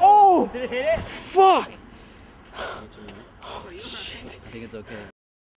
Oh! Did it hit it? Fuck! I think it's okay.